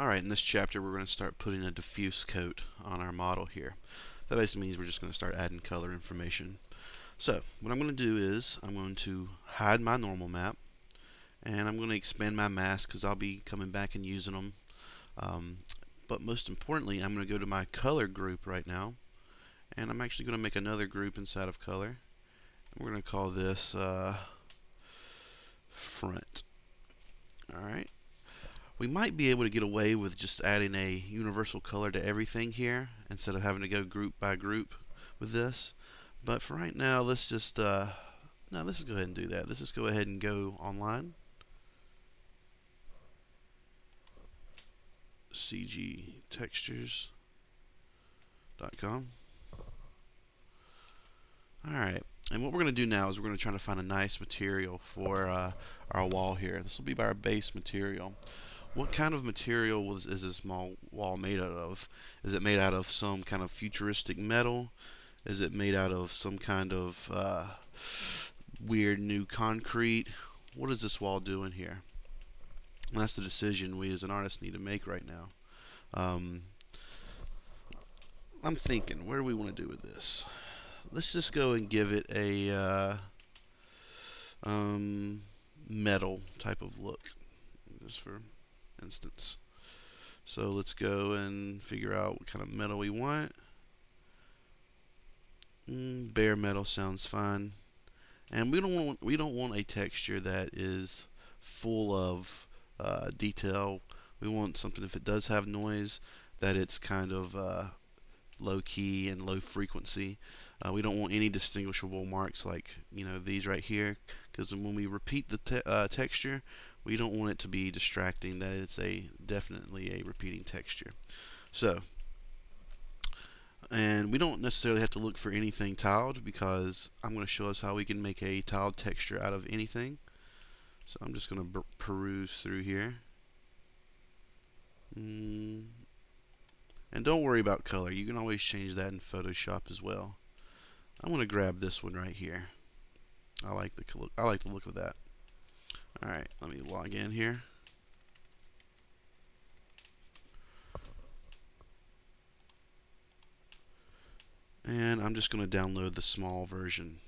Alright, in this chapter we're going to start putting a diffuse coat on our model here. That basically means we're just going to start adding color information. So, what I'm going to do is I'm going to hide my normal map and I'm going to expand my mask because I'll be coming back and using them. Um, but most importantly, I'm going to go to my color group right now and I'm actually going to make another group inside of color. We're going to call this uh, front. Alright. We might be able to get away with just adding a universal color to everything here instead of having to go group by group with this. But for right now, let's just, uh, no, let's just go ahead and do that. Let's just go ahead and go online. cgtextures.com. Alright, and what we're going to do now is we're going to try to find a nice material for uh, our wall here. This will be by our base material. What kind of material was, is this small wall made out of? Is it made out of some kind of futuristic metal? Is it made out of some kind of uh, weird new concrete? What is this wall doing here? And that's the decision we as an artist need to make right now. Um, I'm thinking, where do we want to do with this? Let's just go and give it a uh, um, metal type of look, just for instance. So let's go and figure out what kind of metal we want. Mm, bare metal sounds fine. And we don't want we don't want a texture that is full of uh, detail. We want something if it does have noise that it's kind of uh, low key and low frequency. Uh, we don't want any distinguishable marks like you know these right here because when we repeat the te uh, texture we don't want it to be distracting that it's a definitely a repeating texture. So and we don't necessarily have to look for anything tiled because I'm going to show us how we can make a tiled texture out of anything. So I'm just going to peruse through here. Mm. and don't worry about color. You can always change that in Photoshop as well. I'm going to grab this one right here. I like the I like the look of that Alright, let me log in here. And I'm just going to download the small version.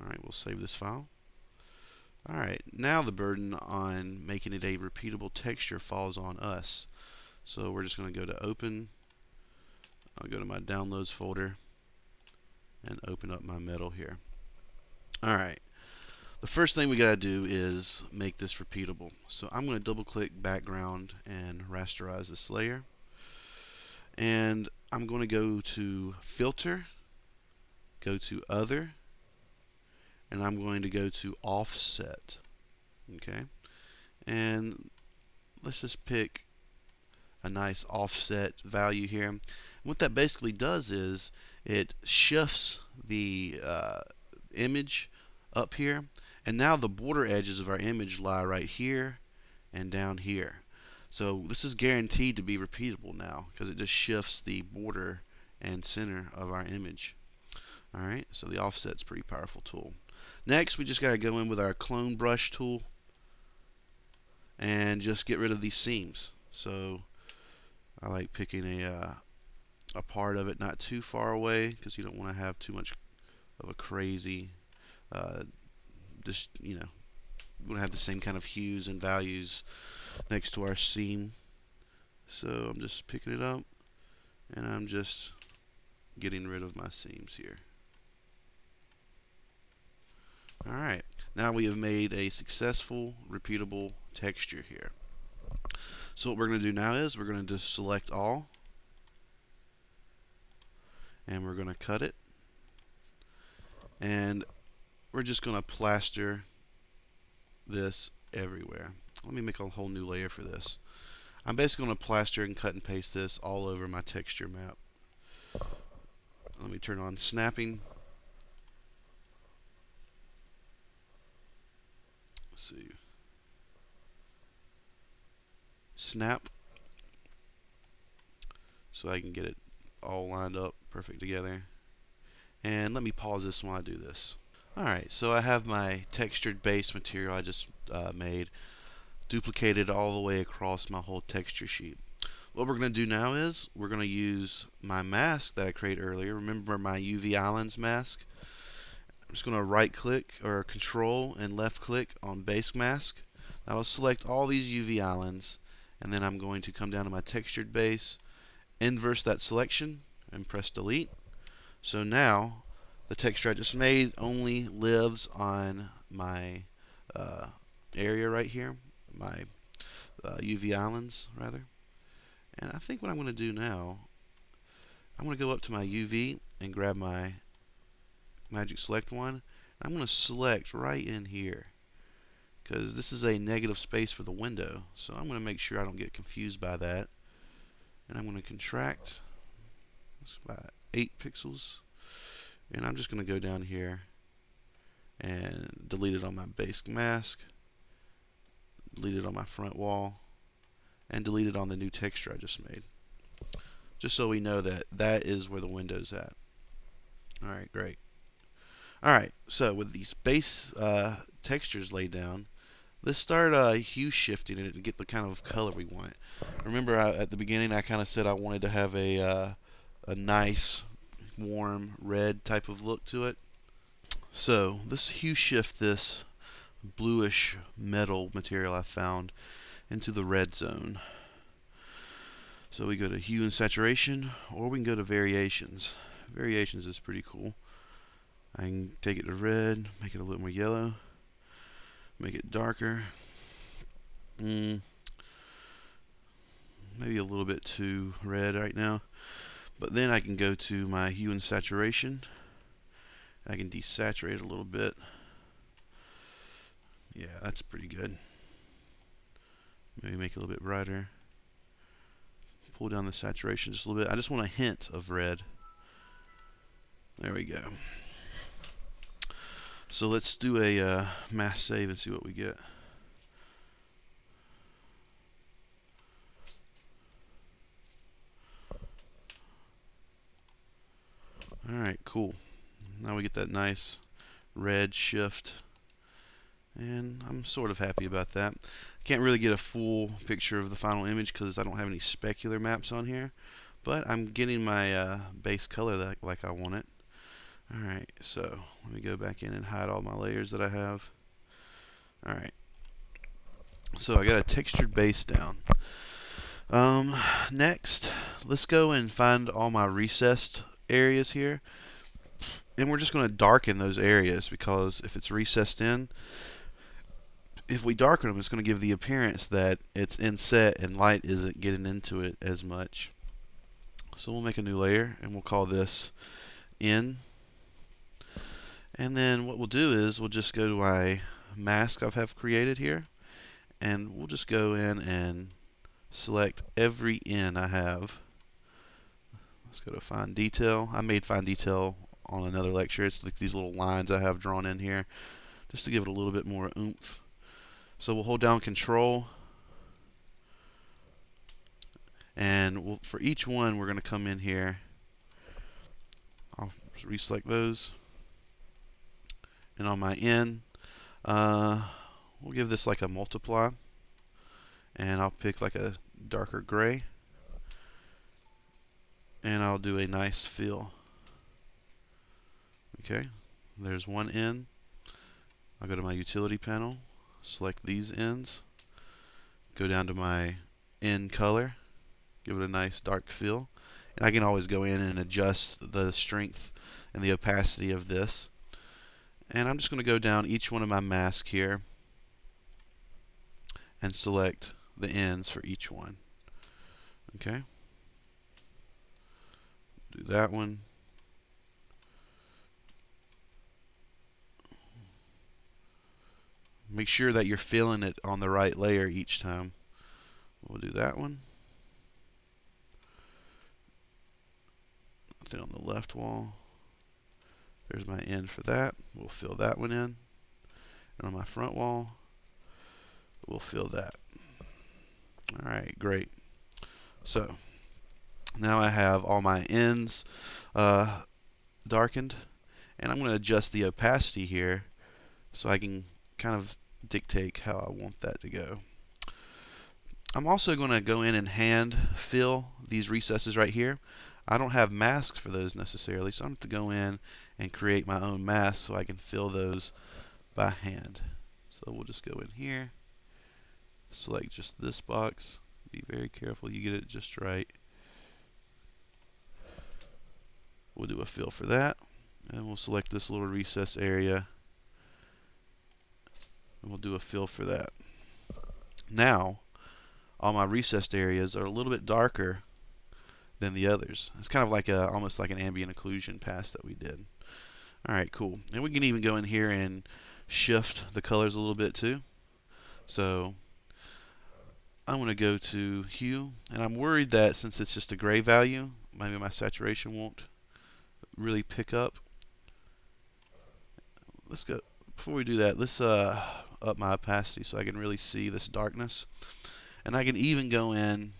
Alright, we'll save this file. Alright, now the burden on making it a repeatable texture falls on us. So we're just going to go to Open. I'll go to my Downloads folder and open up my metal here. Alright, the first thing we got to do is make this repeatable. So I'm going to double click background and rasterize this layer. And I'm going to go to filter, go to other, and I'm going to go to offset. Okay? And let's just pick a nice offset value here. And what that basically does is it shifts the uh, image up here and now the border edges of our image lie right here and down here. So this is guaranteed to be repeatable now because it just shifts the border and center of our image. Alright, so the offset's a pretty powerful tool. Next, we just got to go in with our clone brush tool and just get rid of these seams. So I like picking a, uh, a part of it not too far away because you don't want to have too much of a crazy uh, just you know we to have the same kind of hues and values next to our seam so I'm just picking it up and I'm just getting rid of my seams here. Alright now we have made a successful repeatable texture here. So what we're going to do now is we're going to just select all and we're going to cut it. And we're just going to plaster this everywhere. Let me make a whole new layer for this. I'm basically going to plaster and cut and paste this all over my texture map. Let me turn on snapping. Let's see. Snap. So I can get it all lined up perfect together. And let me pause this while I do this. Alright, so I have my textured base material I just uh, made. duplicated all the way across my whole texture sheet. What we're going to do now is we're going to use my mask that I created earlier. Remember my UV Islands mask? I'm just going to right click or control and left click on base mask. I'll select all these UV islands and then I'm going to come down to my textured base, inverse that selection and press delete. So now the texture I just made only lives on my uh, area right here, my uh, UV islands rather. And I think what I'm going to do now, I'm going to go up to my UV and grab my magic select one. I'm going to select right in here because this is a negative space for the window. So I'm going to make sure I don't get confused by that. And I'm going to contract by 8 pixels. And I'm just going to go down here and delete it on my base mask, delete it on my front wall, and delete it on the new texture I just made. Just so we know that that is where the window's at. Alright, great. Alright, so with these base uh, textures laid down, let's start uh, hue shifting it and get the kind of color we want. Remember I, at the beginning I kind of said I wanted to have a, uh, a nice warm red type of look to it. So let's hue shift this bluish metal material I found into the red zone. So we go to hue and saturation or we can go to variations. Variations is pretty cool. I can take it to red, make it a little more yellow, make it darker. Mm, maybe a little bit too red right now. But then I can go to my hue and saturation. I can desaturate a little bit. Yeah, that's pretty good. Maybe make it a little bit brighter. Pull down the saturation just a little bit. I just want a hint of red. There we go. So let's do a uh, mass save and see what we get. Alright, cool. Now we get that nice red shift. And I'm sort of happy about that. I can't really get a full picture of the final image because I don't have any specular maps on here. But I'm getting my uh, base color like I want it. Alright, so let me go back in and hide all my layers that I have. Alright. So I got a textured base down. Um, next, let's go and find all my recessed areas here. And we're just going to darken those areas because if it's recessed in, if we darken them, it's going to give the appearance that it's inset and light isn't getting into it as much. So we'll make a new layer and we'll call this in. And then what we'll do is we'll just go to my mask I have created here and we'll just go in and select every in I have Let's go to fine detail. I made fine detail on another lecture. It's like these little lines I have drawn in here just to give it a little bit more oomph. So we'll hold down control and we'll, for each one we're going to come in here. I'll reselect those. And on my in, uh, we'll give this like a multiply. And I'll pick like a darker gray and I'll do a nice fill. Okay, there's one in. I'll go to my utility panel, select these ends, go down to my end color, give it a nice dark fill, and I can always go in and adjust the strength and the opacity of this. And I'm just going to go down each one of my masks here and select the ends for each one. Okay do that one. Make sure that you're filling it on the right layer each time. We'll do that one. Then on the left wall, there's my end for that. We'll fill that one in. And on my front wall, we'll fill that. Alright, great. So, now I have all my ends uh, darkened and I'm going to adjust the opacity here so I can kind of dictate how I want that to go. I'm also going to go in and hand fill these recesses right here. I don't have masks for those necessarily, so I'm going to go in and create my own mask so I can fill those by hand. So we'll just go in here, select just this box, be very careful you get it just right. We'll do a fill for that, and we'll select this little recess area, and we'll do a fill for that. Now, all my recessed areas are a little bit darker than the others. It's kind of like a almost like an ambient occlusion pass that we did. Alright, cool. And we can even go in here and shift the colors a little bit too. So I'm going to go to hue, and I'm worried that since it's just a gray value, maybe my saturation won't really pick up. Let's go, before we do that, let's uh, up my opacity so I can really see this darkness. And I can even go in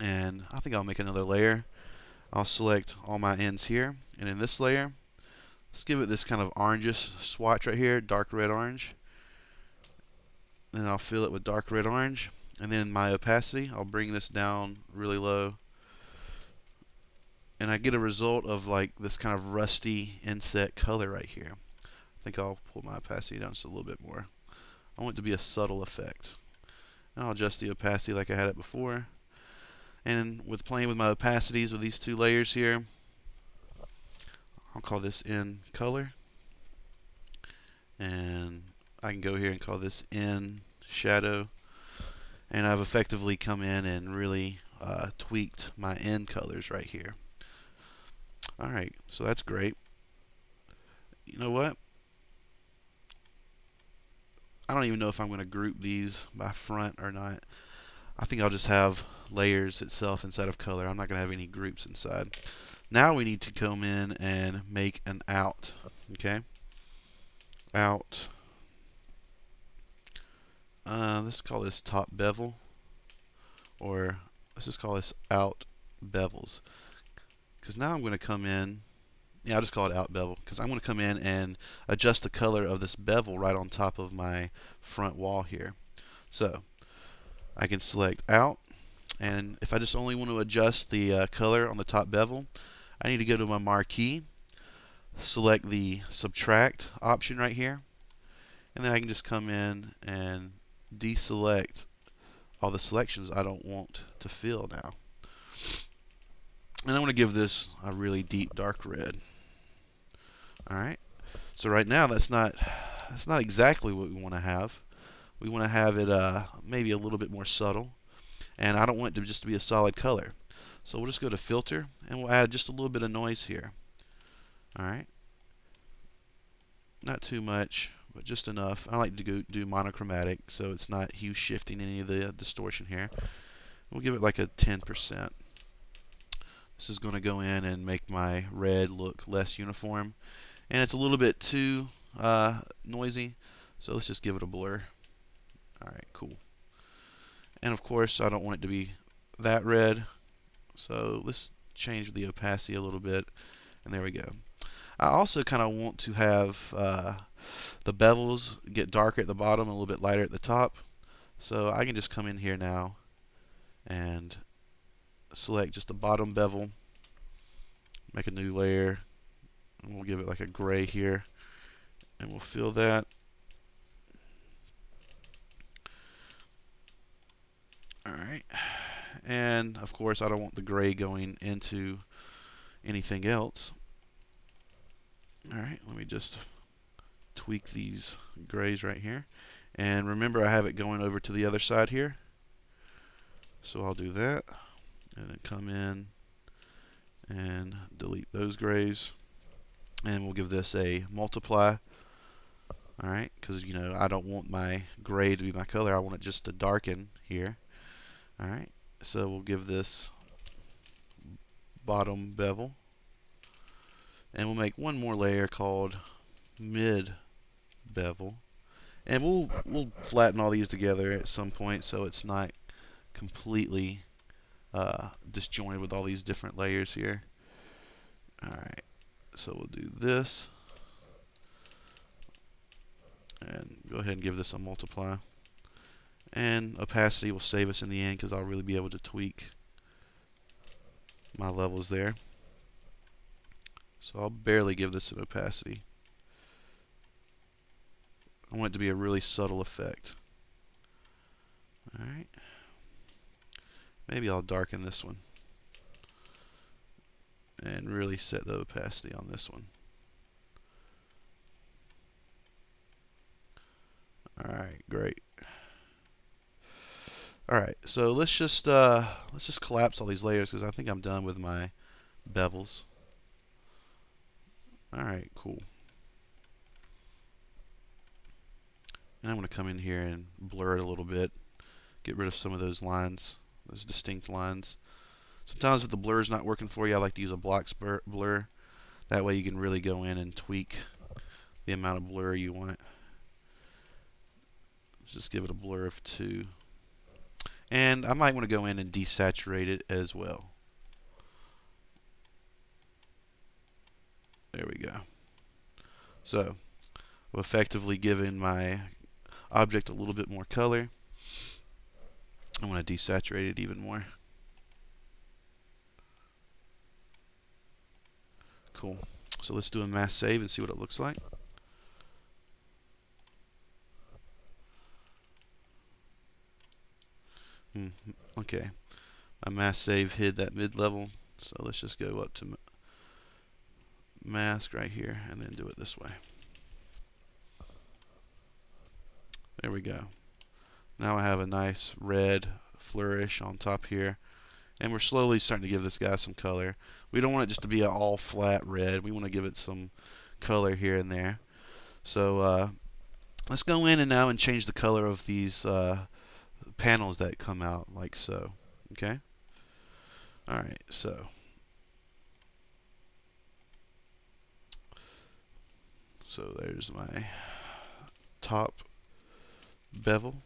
and I think I'll make another layer. I'll select all my ends here, and in this layer, Let's give it this kind of orangish swatch right here, dark red orange. Then I'll fill it with dark red orange. And then my opacity, I'll bring this down really low. And I get a result of like this kind of rusty inset color right here. I think I'll pull my opacity down just a little bit more. I want it to be a subtle effect. And I'll adjust the opacity like I had it before. And with playing with my opacities with these two layers here, I'll call this in color. And I can go here and call this in shadow. And I've effectively come in and really uh, tweaked my in colors right here. Alright, so that's great. You know what? I don't even know if I'm going to group these by front or not. I think I'll just have layers itself inside of color. I'm not going to have any groups inside. Now we need to come in and make an out. Okay? Out. Uh, let's call this top bevel. Or let's just call this out bevels. Because now I'm going to come in. Yeah, I'll just call it out bevel. Because I'm going to come in and adjust the color of this bevel right on top of my front wall here. So I can select out. And if I just only want to adjust the uh, color on the top bevel, I need to go to my marquee, select the subtract option right here, and then I can just come in and deselect all the selections I don't want to fill now. And I'm going to give this a really deep dark red. Alright, so right now that's not that's not exactly what we want to have. We want to have it uh, maybe a little bit more subtle. And I don't want it to just to be a solid color. So we'll just go to filter and we'll add just a little bit of noise here. Alright. Not too much, but just enough. I like to go do monochromatic so it's not hue shifting any of the distortion here. We'll give it like a 10%. This is going to go in and make my red look less uniform. And it's a little bit too uh, noisy, so let's just give it a blur. Alright, cool. And of course, I don't want it to be that red. So let's change the opacity a little bit. And there we go. I also kind of want to have uh, the bevels get darker at the bottom and a little bit lighter at the top. So I can just come in here now and select just the bottom bevel, make a new layer, and we'll give it like a gray here, and we'll fill that. Alright and of course I don't want the gray going into anything else. Alright let me just tweak these grays right here. And remember I have it going over to the other side here. So I'll do that and then come in and delete those grays and we'll give this a multiply alright because you know I don't want my gray to be my color I want it just to darken here alright so we'll give this bottom bevel. And we'll make one more layer called mid bevel. And we'll we'll flatten all these together at some point so it's not completely uh, disjointed with all these different layers here. Alright, so we'll do this. And go ahead and give this a multiply. And opacity will save us in the end because I'll really be able to tweak my levels there. So I'll barely give this an opacity. I want it to be a really subtle effect. Alright. Maybe I'll darken this one. And really set the opacity on this one. Alright, great. Alright, so let's just uh, let's just collapse all these layers because I think I'm done with my bevels. Alright, cool. And I'm going to come in here and blur it a little bit. Get rid of some of those lines, those distinct lines. Sometimes if the blur is not working for you, I like to use a block blur. That way you can really go in and tweak the amount of blur you want. Let's just give it a blur of 2. And I might want to go in and desaturate it as well. There we go. So, I've effectively given my object a little bit more color. I want to desaturate it even more. Cool. So let's do a mass save and see what it looks like. Hmm, okay. My mass save hid that mid-level, so let's just go up to mask right here and then do it this way. There we go. Now I have a nice red flourish on top here. And we're slowly starting to give this guy some color. We don't want it just to be an all flat red. We want to give it some color here and there. So uh, let's go in and now and change the color of these uh, panels that come out like so. Okay? Alright, so. So there's my top bevel.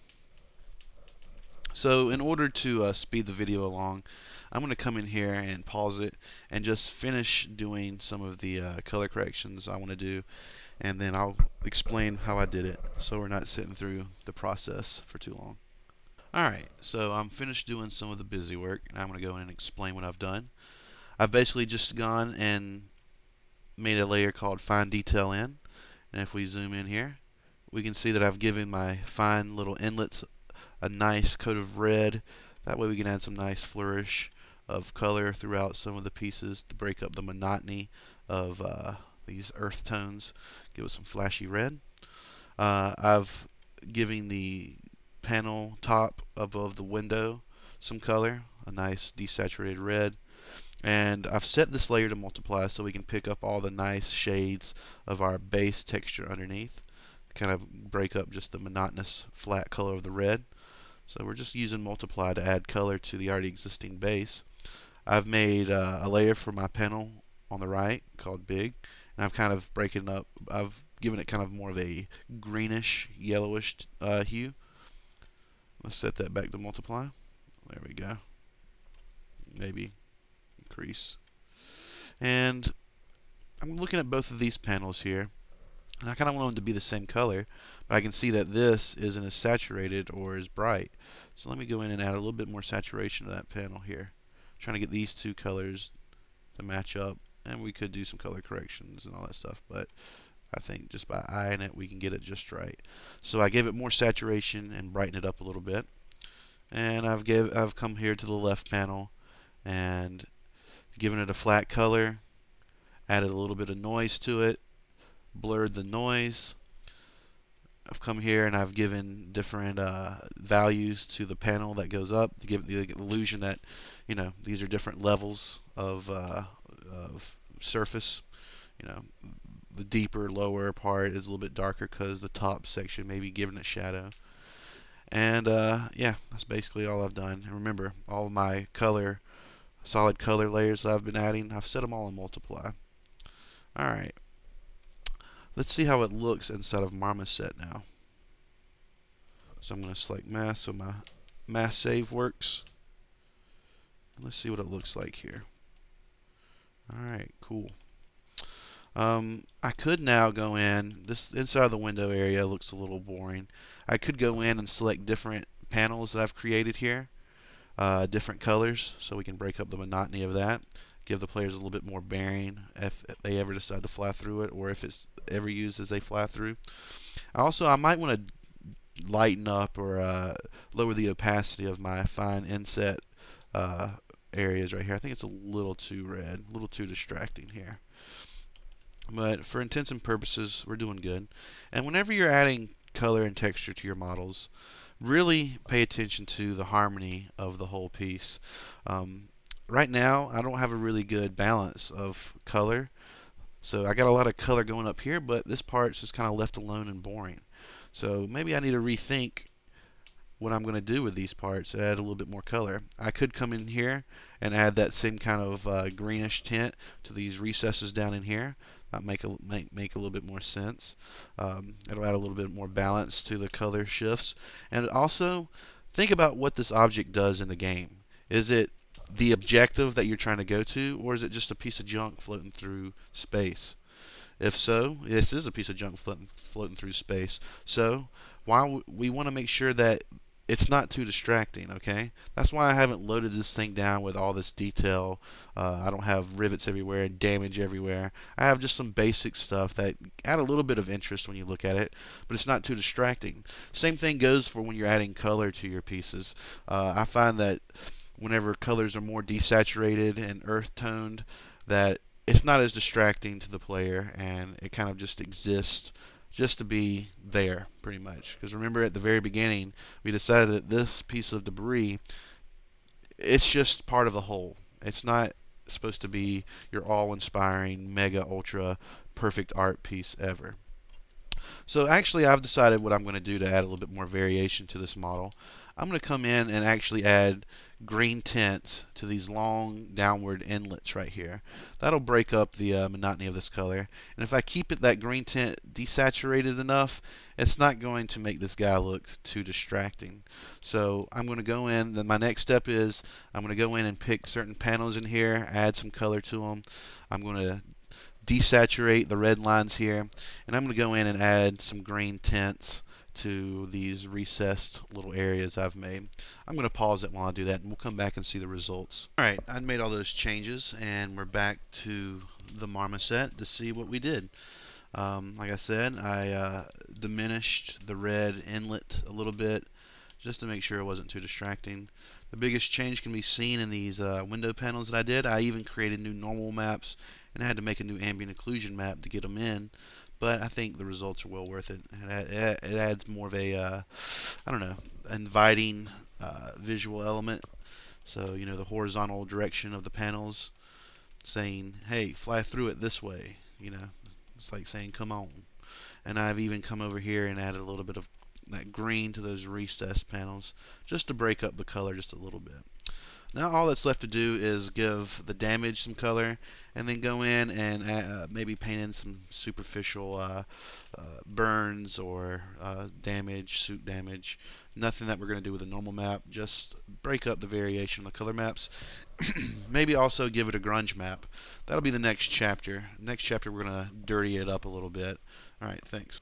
So in order to uh, speed the video along, I'm going to come in here and pause it and just finish doing some of the uh, color corrections I want to do and then I'll explain how I did it so we're not sitting through the process for too long. Alright, so I'm finished doing some of the busy work and I'm going to go in and explain what I've done. I've basically just gone and made a layer called Fine Detail In and if we zoom in here we can see that I've given my fine little inlets a nice coat of red. That way we can add some nice flourish of color throughout some of the pieces to break up the monotony of uh, these earth tones. Give us some flashy red. Uh, I've given the panel top above the window some color, a nice desaturated red. And I've set this layer to multiply so we can pick up all the nice shades of our base texture underneath kind of break up just the monotonous flat color of the red. So we're just using multiply to add color to the already existing base. I've made uh, a layer for my panel on the right called big and I've kind of breaking up I've given it kind of more of a greenish yellowish uh, hue. Let's set that back to multiply. There we go. Maybe increase. And I'm looking at both of these panels here and I kind of want them to be the same color, but I can see that this isn't as saturated or as bright. So let me go in and add a little bit more saturation to that panel here. I'm trying to get these two colors to match up, and we could do some color corrections and all that stuff, but I think just by eyeing it, we can get it just right. So I gave it more saturation and brighten it up a little bit. And I've give I've come here to the left panel and given it a flat color, added a little bit of noise to it, blurred the noise. I've come here and I've given different uh, values to the panel that goes up to give the illusion that you know these are different levels of, uh, of surface. You know, the deeper, lower part is a little bit darker because the top section may be giving it shadow. And uh, yeah, that's basically all I've done. And remember, all my color, solid color layers that I've been adding, I've set them all in multiply. Alright, Let's see how it looks inside of Marmoset now. So I'm going to select mass so my mass save works. Let's see what it looks like here. Alright, cool. Um, I could now go in, this inside of the window area looks a little boring. I could go in and select different panels that I've created here, uh, different colors, so we can break up the monotony of that. Give the players a little bit more bearing if they ever decide to fly through it, or if it's ever used as they fly through. Also, I might want to lighten up or uh, lower the opacity of my fine inset uh, areas right here. I think it's a little too red, a little too distracting here. But for intents and purposes, we're doing good. And whenever you're adding color and texture to your models, really pay attention to the harmony of the whole piece. Um, right now, I don't have a really good balance of color. So I got a lot of color going up here, but this part's just kind of left alone and boring. So maybe I need to rethink what I'm going to do with these parts add a little bit more color. I could come in here and add that same kind of uh, greenish tint to these recesses down in here. That make a make, make a little bit more sense. Um, it'll add a little bit more balance to the color shifts. And also, think about what this object does in the game. Is it the objective that you're trying to go to, or is it just a piece of junk floating through space? If so, this is a piece of junk floating, floating through space. So, why we want to make sure that it's not too distracting, okay? That's why I haven't loaded this thing down with all this detail. Uh, I don't have rivets everywhere and damage everywhere. I have just some basic stuff that add a little bit of interest when you look at it, but it's not too distracting. Same thing goes for when you're adding color to your pieces. Uh, I find that whenever colors are more desaturated and earth toned, that it's not as distracting to the player and it kind of just exists just to be there, pretty much. Because remember, at the very beginning, we decided that this piece of debris, it's just part of the whole. It's not supposed to be your all-inspiring, mega, ultra, perfect art piece ever. So actually, I've decided what I'm going to do to add a little bit more variation to this model. I'm going to come in and actually add green tints to these long downward inlets right here. That'll break up the uh, monotony of this color. And if I keep it that green tint desaturated enough, it's not going to make this guy look too distracting. So I'm going to go in, then my next step is I'm going to go in and pick certain panels in here, add some color to them. I'm going to desaturate the red lines here, and I'm going to go in and add some green tints to these recessed little areas I've made. I'm going to pause it while I do that and we'll come back and see the results. Alright, I made all those changes and we're back to the marmoset to see what we did. Um, like I said, I uh, diminished the red inlet a little bit just to make sure it wasn't too distracting. The biggest change can be seen in these uh, window panels that I did. I even created new normal maps and I had to make a new ambient occlusion map to get them in but I think the results are well worth it. It, it adds more of a, uh, I don't know, inviting uh, visual element. So, you know, the horizontal direction of the panels saying, hey, fly through it this way. You know, it's like saying, come on. And I've even come over here and added a little bit of that green to those recessed panels just to break up the color just a little bit. Now all that's left to do is give the damage some color and then go in and uh, maybe paint in some superficial uh, uh, burns or uh, damage, suit damage. Nothing that we're going to do with a normal map, just break up the variation of the color maps. maybe also give it a grunge map. That'll be the next chapter. Next chapter we're going to dirty it up a little bit. Alright, thanks.